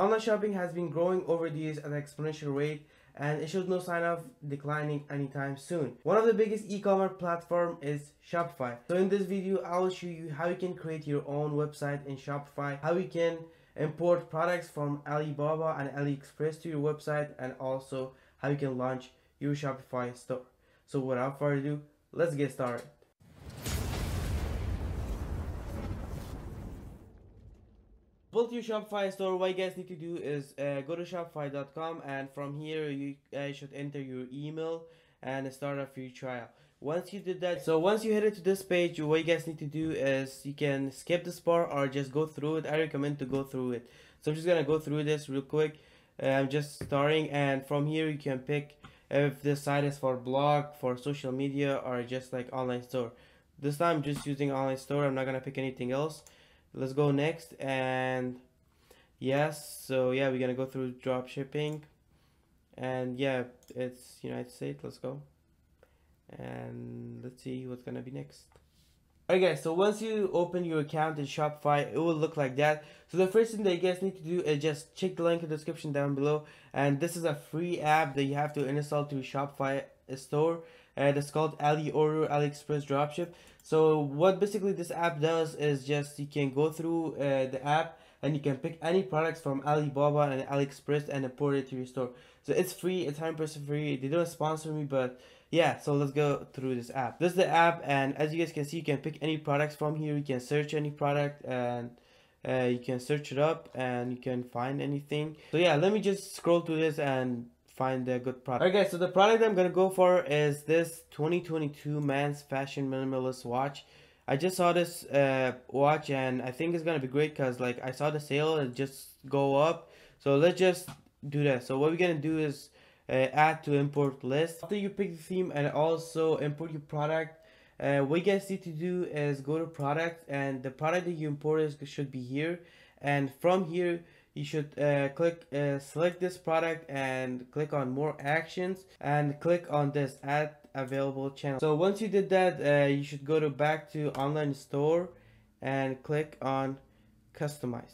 Online shopping has been growing over the years at an exponential rate and it shows no sign of declining anytime soon. One of the biggest e-commerce platform is Shopify. So in this video, I will show you how you can create your own website in Shopify, how you can import products from Alibaba and AliExpress to your website, and also how you can launch your Shopify store. So without further ado, let's get started. Build your Shopify store, what you guys need to do is uh, go to shopify.com and from here you should enter your email and start a free trial. Once you did that, so once you head it to this page, what you guys need to do is you can skip this part or just go through it. I recommend to go through it. So I'm just gonna go through this real quick. Uh, I'm just starting and from here you can pick if the site is for blog, for social media or just like online store. This time I'm just using online store. I'm not gonna pick anything else let's go next and yes so yeah we're gonna go through drop shipping and yeah it's United States let's go and let's see what's gonna be next Alright guys, so once you open your account in Shopify, it will look like that. So the first thing that you guys need to do is just check the link in the description down below. And this is a free app that you have to install to Shopify store. And it's called Ali Order AliExpress Dropship. So what basically this app does is just you can go through uh, the app and you can pick any products from Alibaba and AliExpress and import it to your store. So it's free, it's 100% free. They don't sponsor me, but yeah so let's go through this app this is the app and as you guys can see you can pick any products from here you can search any product and uh, you can search it up and you can find anything so yeah let me just scroll through this and find a good product okay so the product i'm gonna go for is this 2022 man's fashion minimalist watch i just saw this uh, watch and i think it's gonna be great because like i saw the sale and just go up so let's just do that so what we're gonna do is uh, add to import list. After you pick the theme and also import your product, uh, what you guys need to do is go to product and the product that you import should be here. And from here, you should uh, click uh, select this product and click on more actions and click on this add available channel so once you did that uh, you should go to back to online store and click on customize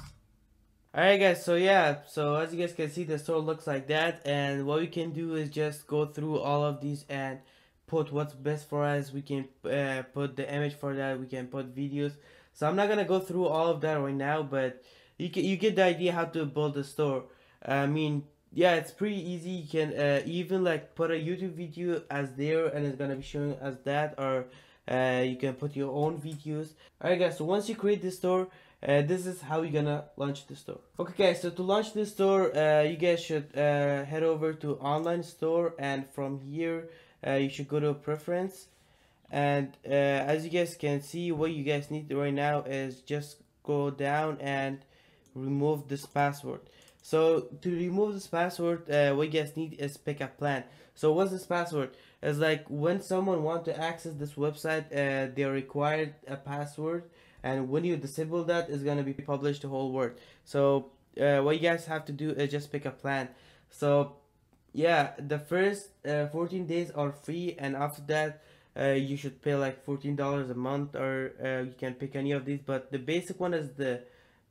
Alright guys, so yeah, so as you guys can see the store looks like that and what we can do is just go through all of these and put what's best for us. We can uh, put the image for that, we can put videos. So I'm not gonna go through all of that right now, but you can, you get the idea how to build a store. I mean, yeah, it's pretty easy. You can uh, even like put a YouTube video as there and it's gonna be showing as that or uh, you can put your own videos. Alright guys, so once you create this store, uh, this is how you're gonna launch the store okay guys so to launch the store uh, you guys should uh, head over to online store and from here uh, you should go to preference and uh, as you guys can see what you guys need right now is just go down and remove this password. So to remove this password uh, you guys need is pick a plan. So what's this password? It's like when someone want to access this website uh, they're required a password and when you disable that it's going to be published to whole world. So uh, what you guys have to do is just pick a plan. So yeah the first uh, 14 days are free and after that uh, you should pay like $14 a month or uh, you can pick any of these but the basic one is the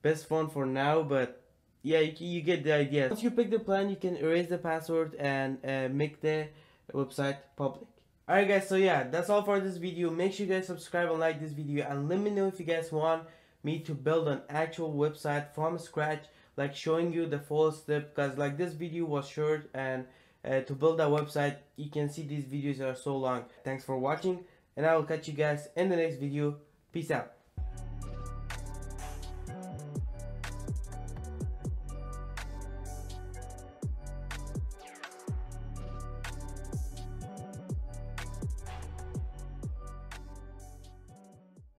best one for now but yeah you, you get the idea once you pick the plan you can erase the password and uh, make the website public Alright guys, so yeah, that's all for this video. Make sure you guys subscribe and like this video and let me know if you guys want me to build an actual website from scratch like showing you the full step because like this video was short and uh, to build a website you can see these videos are so long. Thanks for watching and I will catch you guys in the next video. Peace out.